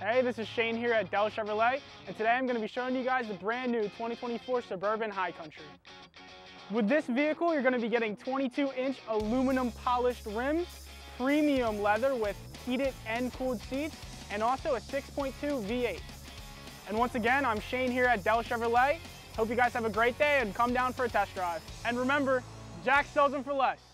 Hey, this is Shane here at Del Chevrolet, and today I'm going to be showing you guys the brand new 2024 Suburban High Country. With this vehicle, you're going to be getting 22-inch aluminum polished rims, premium leather with heated and cooled seats, and also a 6.2 V8. And once again, I'm Shane here at Del Chevrolet. Hope you guys have a great day and come down for a test drive. And remember, Jack sells them for less.